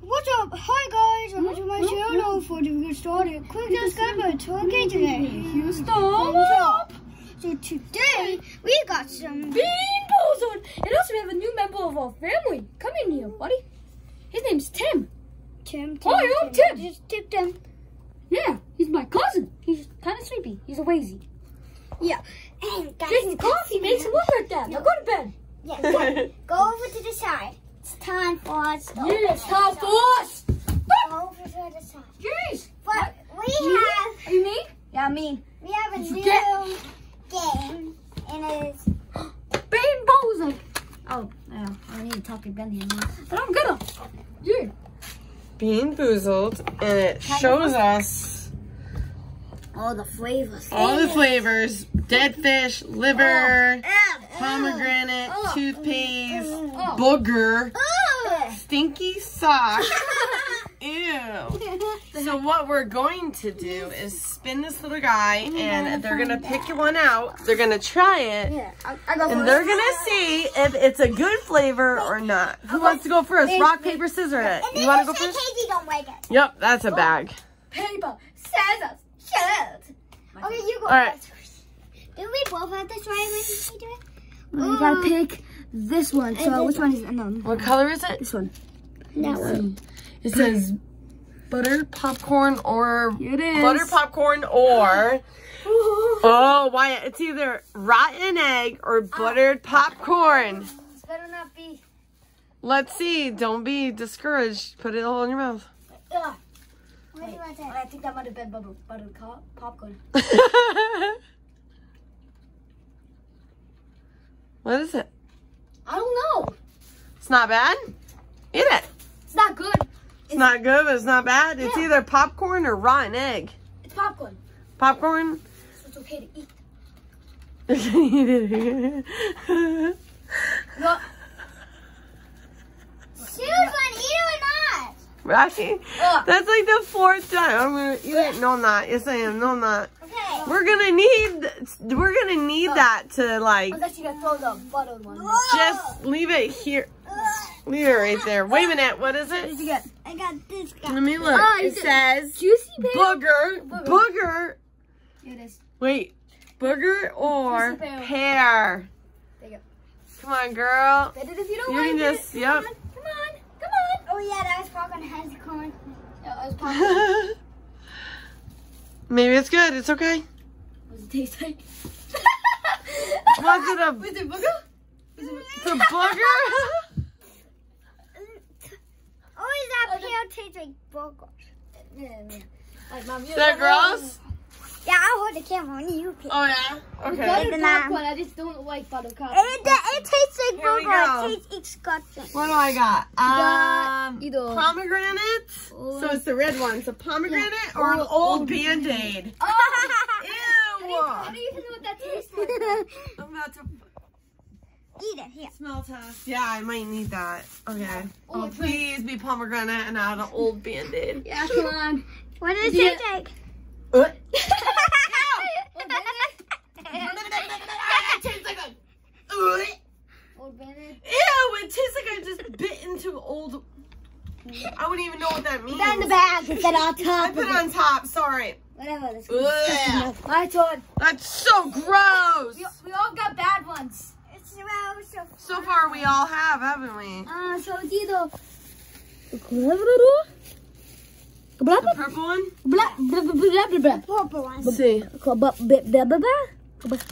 What's up? Hi guys, welcome to my channel. Before we get started, quick subscribe button to okay today. Houston. Thumbs up. So today we got some. Bean balls on. And also we have a new member of our family. Come in here, buddy. His name's Tim. Tim. Tim Oh, you're Tim. Just tip them. Yeah, he's my cousin. He's kind of sleepy. He's a lazy. Yeah. And guys, Drinking coffee makes him look like that. Now go to bed. Yeah, go over to the side. It's time for us. to Yeah, it's open time for us. Go over to the side. Jeez. But we Me? have Are you me? Yeah, me. we have a Did new get- game, and it's Bean Boozled. Oh, yeah. I need to talk to Ben here. But I'm gonna. Yeah. Bean Boozled, and it shows us all the flavors. all the flavors: dead fish, liver, Oh. Pomegranate, oh. toothpaste, Oh. oh. booger, Ugh. stinky sock. Ew. So what we're going to do is spin this little guy, and they're gonna pick one out. They're gonna try it. Yeah, I, I go And they're gonna see if it's a good flavor or not. Who wants to go first? Rock, paper, scissors. And You wanna go say first? Katie don't like it. Yep, that's a bag. Paper, scissors, shoot. Okay, you go All right. first. Didn't we both have to try it when we? You gotta pick this one. So which one is no? What color is it? This one. That one. It says butter popcorn or It is. butter popcorn or oh why it's either rotten egg or oh. buttered popcorn. This better not be. Let's see. Don't be discouraged. Put it all in your mouth. Ugh. What do you want to I think that might have been butter, butter co- popcorn. what is it? I don't know. It's not bad. Eat it. It's not good. It's not good, but it's not bad. It's either popcorn or rotten egg. It's popcorn. Popcorn. So it's okay to eat. Eat it. No, Choose one, eat it or not. Rashi, Ugh. that's like the fourth time. I'm gonna eat it. No, I'm not. Yes, I am. No, I'm not. Okay. We're gonna need. We're gonna need that to like unless you gotta throw the butter one. just leave it here. Leave it right there. Wait a minute. What is it? you get? I got this guy. Let me look. Oh, it- says Juicy pear. booger. Booger. Booger. It is. Wait. Booger or pear. pear? There you go. Come on, girl. Bet it if you don't You like can it. just. Come Yep. on, come on, come on. Oh yeah, that was popcorn has corn. Yeah, it's popcorn. Maybe it's good. It's okay. What does it taste like? Was it a? Was it booger? It's a booger. Oh, is that pear tastes like burger? Yeah, yeah. Like, Mom, Is that gross? Yeah, I'll hold the camera on you. Pick. Oh yeah. Okay. Butter Big man. popcorn. I just don't like butter popcorn. It, it tastes like Here we burger. go. It tastes disgusting. What do I got? got Um, either- pomegranate. Or- So it's the red one. So pomegranate Yeah. or an old old Band-Aid. Oh, I Ew. don't even know what that tastes like. I'm about to Eat it here. smell test. Yeah, I might need that. Okay. Oh, Oh, please be pomegranate and not an old Band-Aid. Yeah, come on. What does it like? Uh, That tastes like a old bandit. Ew, it tastes like I just bit into old. I wouldn't even know what that means. That in the bag. Put that on I put it on top. Sorry. Whatever. This Ugh. My turn. That's so gross. We, we all got bad ones. It smells so. So far, we all have, haven't we? Uh, so it's either The purple one? blah blah blah blah blah blah. Purple one. Let's see. Blah blah blah blah blah. What's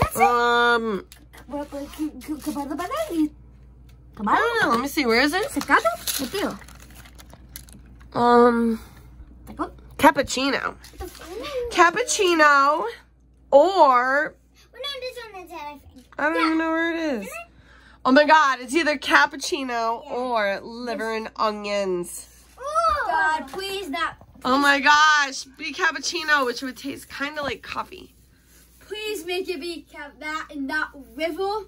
that say? Um, Blah, blah, blah, blah, blah, blah. Come I on. don't know. Let me see. Where is it? Secado? Mateo. Um, Secado? cappuccino. Cappuccino, or Well, no, this one is that, I. I don't even know where it is. Oh my God! It's either cappuccino or liver and onions. Oh. God, please not. Oh my gosh! Be cappuccino, which would taste kind of like coffee. Please make it be cap- that and not river.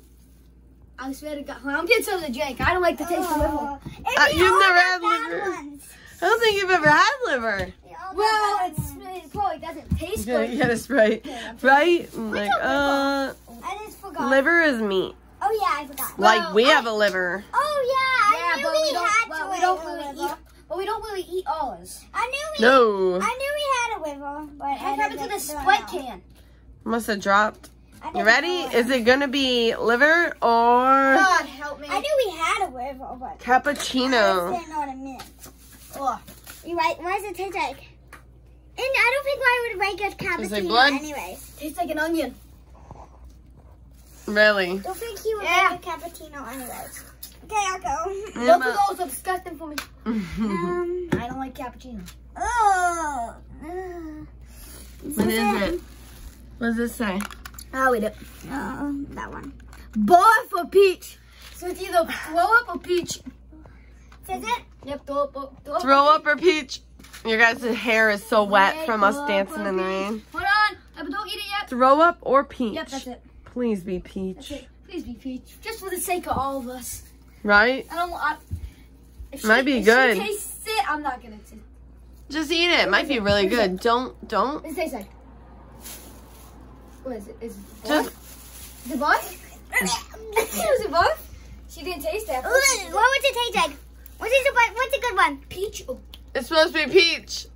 I swear to God. I'm getting some of the drink. I don't like the taste of river. Oh. Uh, If we you've never had liver? ones. I don't think you've ever had liver. We all got Well, bad it's, ones. it probably doesn't taste Yeah, good. you gotta spray, right? I'm like, uh, I just forgot. liver is meat. Oh yeah, I forgot. Like Well, we I- have a liver. Oh yeah, Yeah, I knew but we, we don't. had Well, to we don't really little. eat. literally eat ours. I knew we. No. I knew we had a river, but What I happened to didn't the know. Sprite can? Must have dropped. I You ready? Is it gonna be liver or God help me. I knew we had a river, but I cappuccino? didn't know what it meant. Oh, You right? Why does it taste like? And I don't think I would rate a Tastes like cappuccino blood? anyways. tastes like an onion. Really? Don't think he would Yeah. rate a cappuccino anyways. Okay, I'll go. Both of those are disgusting for me. Um. I don't like cappuccino. Oh. what is it? What does it say? I'll eat it. Oh, that one. Barf or peach. So it's either throw up or peach. Says it? Yep, throw up. or- Throw up. Throw up or peach? Your guys' hair is so wet from us dancing in the rain. Hold on. Uh, but Don't eat it yet. Throw up or peach? Yep, that's it. Please be That's peach. it. Please be peach. Just for the sake of all of us. Right? I don't want. If Might be if good. She tastes it. I'm not gonna taste. it. Just eat it. It might be really good. Don't, don't. What it taste like? What is it? Is it barf? Is it barf? Is it barf? She didn't taste that. Ooh, what would it taste like? What's a What's a good one? Peach. Oh, it's supposed to be peach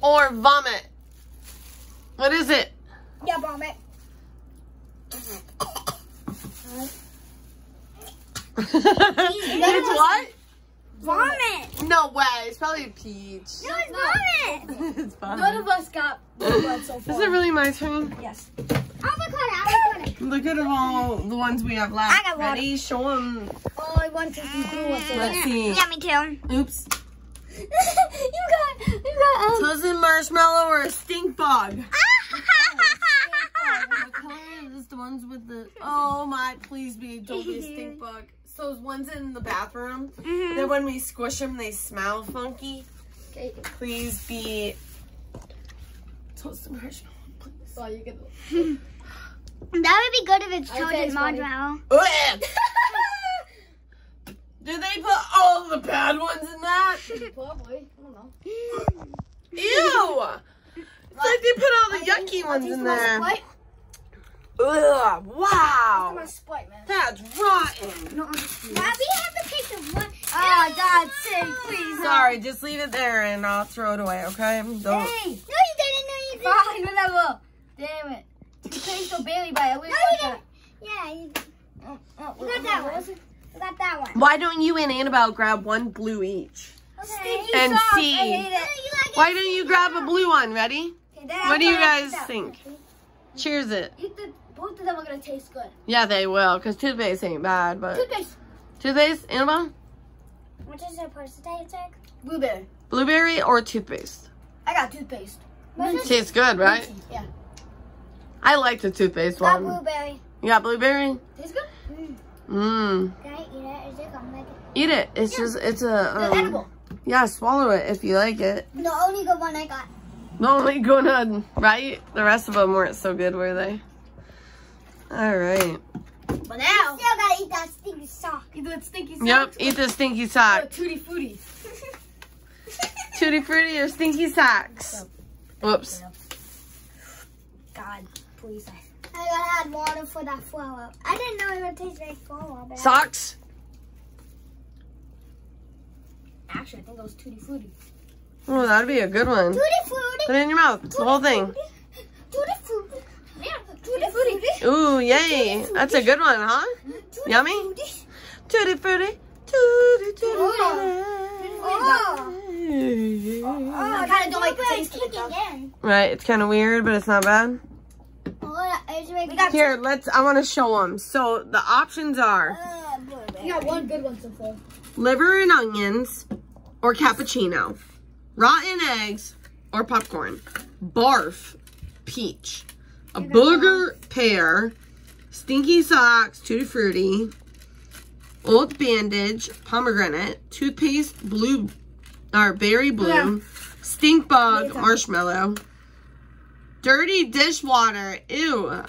or vomit. What is it? Yeah, vomit. it's what? Vomit. No way. It's probably peach. No, it's vomit. it's fine. None of us got blood so far. Is it really my turn? Yes. I'll record it. I'll record it. Look at all the ones we have left. I got one. Ready? Show them. Oh, I want to be blue ones. Let's see. Yeah, me too. Oops. you got, you got, um. So is it marshmallow or a stink bug? What color is? The ones with the. Oh my! Please be. Don't be a stink bug. So those ones in the bathroom. Mhm. Then when we squish them, they smell funky. Okay. Please be. Toasted marshmallow, please. Oh, you get. That would be good if it's I toasted taste funny. marshmallow. Do they put all the bad ones in that? Probably. I don't know. Ew! It's like they put all the yucky ones in there. Ugh! Wow! Sprite, man. That's rotten. No, I'm just. Now we have to pick the one. Oh, God's sake, please. Sorry, just leave it there and I'll throw it away, okay? Don't. Hey, No, you didn't. No, you didn't. fine, whatever. Damn it. You taste so barely by at least No, like you didn't. Yeah, you, Oh, oh, you got that one. You got that one. Why don't you and Annabelle grab one blue each? Okay. And Sauce, see. I hate it. Why don't you grab a blue one? Ready? Okay, What do you guys try it. think? Cheers it. Both of them are gonna taste good. Yeah, they will, because toothpaste ain't bad, but. Toothpaste, Toothpaste, Annabelle? What is it supposed to taste like? blueberry. Blueberry or toothpaste? I got toothpaste. Tastes good, right? Yeah. I like the toothpaste Got one. blueberry. You got blueberry? Tastes good. Mmm. Can I eat it? Is it gonna make it? Eat it. It's just, it's a. They're Um, edible. yeah, swallow it if you like it. The only good one I got. The only good one, right? The rest of them weren't so good, were they? All right. But now, Still gotta eat that stinky sock. you do it stinky Yep, socks eat the stinky or sock. tutti frutti. Tutti frutti or stinky socks. Whoops. God, please. I- I gotta add water for that flour. I didn't know it would taste like flour. But Socks? Actually, I think it was tutti frutti. Oh, that'd be a good one. Tutti frutti. Put it in your mouth. The whole thing. Tutti frutti. Yeah, tutti frutti. Ooh, yay. That's a good one, huh? Tutti Yummy? frutti. Tutti frutti. Tutti tutti. Oh. I kinda don't like the blueberry's taste of it, kicking though. Oh, in. Right, it's kind of weird, but it's not bad. It's making got- Here, let's, I want to show them. So the options are uh. You got one good one so far. liver and onions or cappuccino, rotten eggs or popcorn, barf, peach, a booger pear, stinky socks, tutti frutti, old bandage, pomegranate, toothpaste, blue, or berry bloom. Yeah. stink bug, marshmallow, dirty dishwater, ew,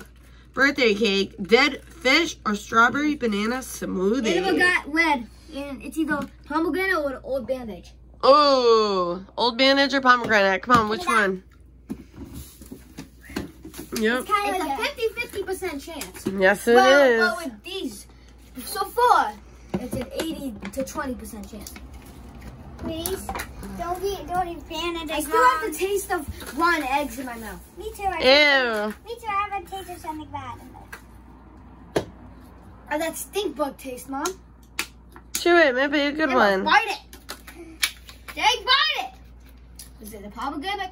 birthday cake, dead fish, or strawberry banana smoothie. Annabelle got red, and it's either pomegranate or an old bandage. Oh, old bandage or pomegranate? Come on, which one? Yep. Kind It's a like 50-50% chance. Yes, it is. well, but with these, so far, it's an 80 to 20% chance. Please. Don't eat, don't eat Band-Aid. I still have the taste of rotten eggs in my mouth. Me too. I Ew. Me too. I have a taste of something bad. in there. Oh, that stink bug taste, Mom. Chew it, maybe a good Emma, one. Bite it. Jake, bite it. Is it a pomegranate?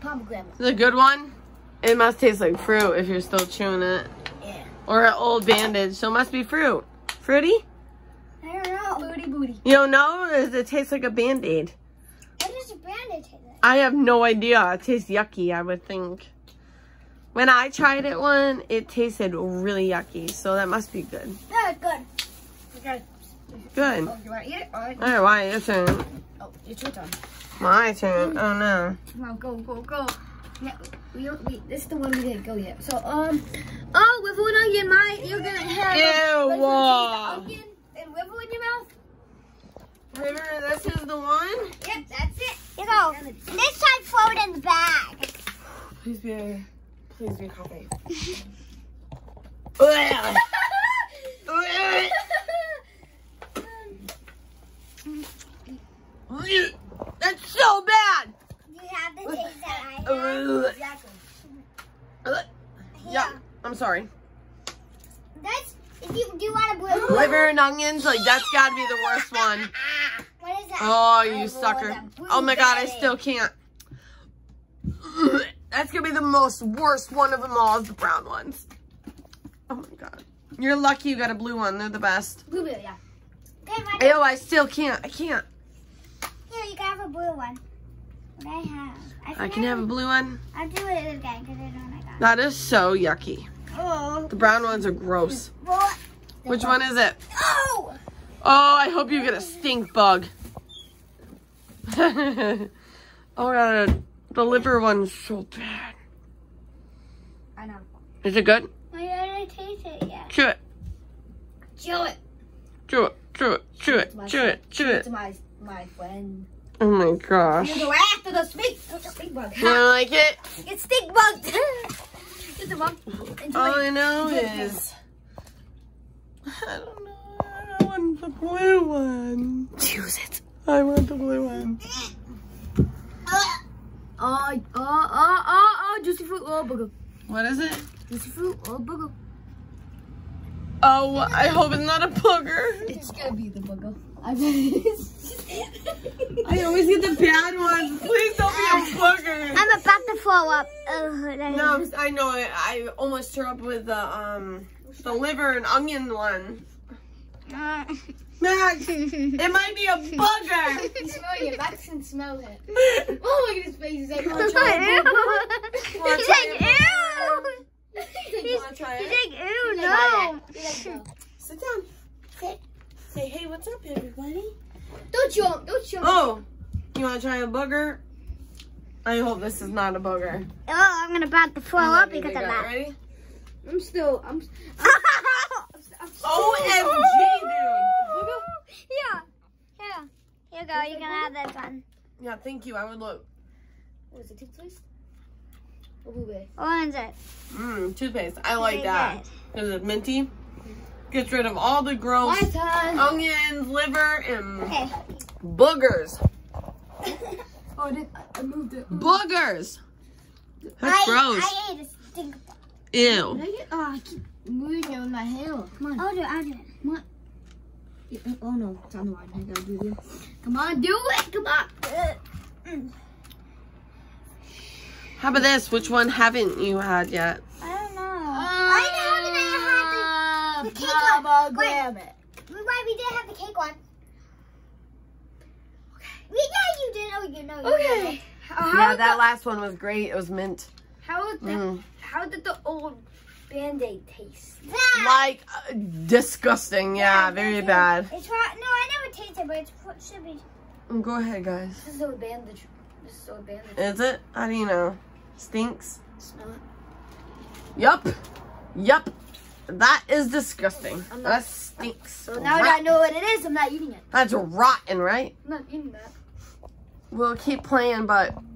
Pomegranate. Is it a good one? It must taste like fruit if you're still chewing it. Yeah. Or an old bandage, so it must be fruit. Fruity? I don't know. Booty booty. You don't know? Or it taste like a band-aid? What does a Band-Aid taste like? I have no idea. It tastes yucky, I would think. When I tried it one, it tasted really yucky, so that must be good. Yeah, it's good. Good. Oh, you want to eat it? All right. Alright, why? Your turn. Oh, it's your turn. My turn. Oh no. Come on, go, go, go. Yeah, we don't. We, this is the one we didn't go yet. So, um, oh, with one onion, my you're gonna have. Ew. Like, onion and in your mouth. River, this is the one? Yep, that's it. You go. This time, throw it in the bag. Please be, please be coffee. That's so bad. You have the taste that I have. exactly. Yeah, I'm sorry. That's if you do want a blue. Liver and onions, like that's gotta be the worst one. What is that? Oh, you sucker. Oh my god, I still can't. That's gonna be the most worst one of them all, is the brown ones. Oh my god. You're lucky you got a blue one, they're the best. Blueberry, yeah. Okay, my Ew, I still can't. I can't. Here, you can have a blue one. What I have. I think can have a blue one. I'll do it again because I don't like that. That is so yucky. Oh. The brown ones are gross. Which one is it? Oh. Oh, I hope you get a stink bug. oh god, the liver one's so bad. I know. Is it good? I haven't tasted it yet. Chew it. Chew it. Chew it. Chew it. Chew it. Chew it. Chew it. My my friend. Oh my gosh. You go after the stink, stink bug. You don't like it? Get stink bugged. Get the bug. Enjoy. All I know is I don't know. I want the blue one. Choose it. I want the blue one. Oh, oh, oh, oh, oh, juicy fruit, oh, booger. What is it? Juicy fruit, oh, booger. Oh, I hope it's not a booger. It's gonna be the booger. I bet it is. I always get the bad ones. Please don't be a booger. I'm about to throw up. Ugh, No, I'm- I know it. I almost threw up with the um the liver and onion one. Max, it might be a booger. He's smelling it. Max can smell it. Oh, look at his face. He's like, oh, He's Wanna like, try ew. You wanna try He's like, ew, no. Sit down. Sit. Say, hey, what's up, everybody? Don't chew him. Don't chew him. Oh, you want to try a bugger? I hope this is not a booger. Oh, I'm gonna about to throw up because of that. Ready? I'm still, I'm, still OMG, dude. Yeah. Yeah. Here you go. You can have this one. Yeah, thank you. I would look. what is it, toothpaste? Or blueberry? What is it? Mmm, toothpaste. I like Very that. Because it's minty. Gets rid of all the gross onions, liver, and Okay. boogers. Oh, I did, I moved it. Boogers. That's I, gross. I ate a stink. Ew. Did I get, oh, I keep moving it with my hand. Come on. I'll do it. I'll do it. Yeah, Oh no, it's on the line. I gotta do this. Come on, do it. Come on. How about this? Which one haven't you had yet? I don't know. I know that I had the, the cake one. Pomegranate. We, why we didn't have the cake one. We, yeah, you did. Oh, you know. You Okay. Did. How, Yeah, that the, last one was great. It was mint. how did the, Mm. how did the old Band-Aid taste? That. Like, uh, disgusting. Yeah, very bad. It's hot. No, I never tasted, but it's, it should be. Go ahead, guys. This is old bandage. This is old bandage. Is it? How do you know? Stinks? Smell it. Yup. Yup. That is disgusting. Not- That stinks. So now that I know what it is, I'm not eating it. That's rotten, right? I'm not eating that. We'll keep playing, but I'm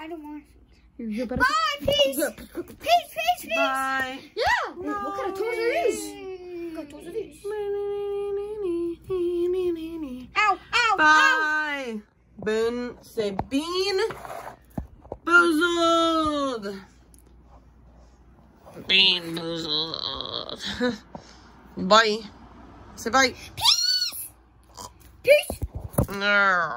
I don't want food. You better Bye, peace. peace, peace, peace. Bye. Yeah. No. What kind of toys are these? What kind of toys are these? Ow, ow, Bye. Ow. Boon bean Boozled. Bean Boozled. bye. Say bye. Peace. Peace. No.